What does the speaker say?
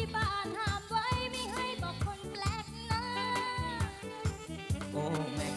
ที่บ้านห้ามไว้ไม่ให้บอกคนแปลกหน้า โอ้แ